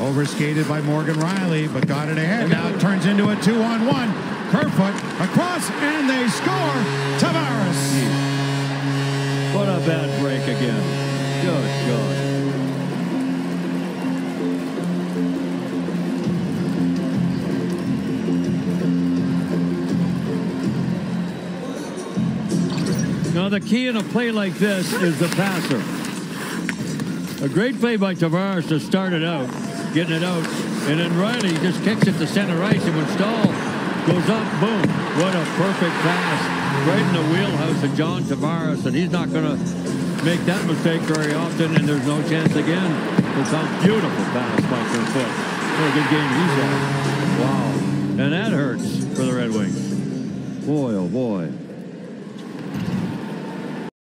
Overskated by Morgan Rielly, but got it ahead. Now it turns into a two-on-one. Kerfoot across, and they score. Tavares. What a bad break again. Good God. Now the key in a play like this is the passer. A great play by Tavares to start it out, getting it out, and then Rielly just kicks it to center ice, and when Staal goes up, boom, what a perfect pass right in the wheelhouse of John Tavares, and he's not going to make that mistake very often, and there's no chance again. It's a beautiful pass by Kerfoot. What a good game he's had. Wow. And that hurts for the Red Wings. Boy, oh boy.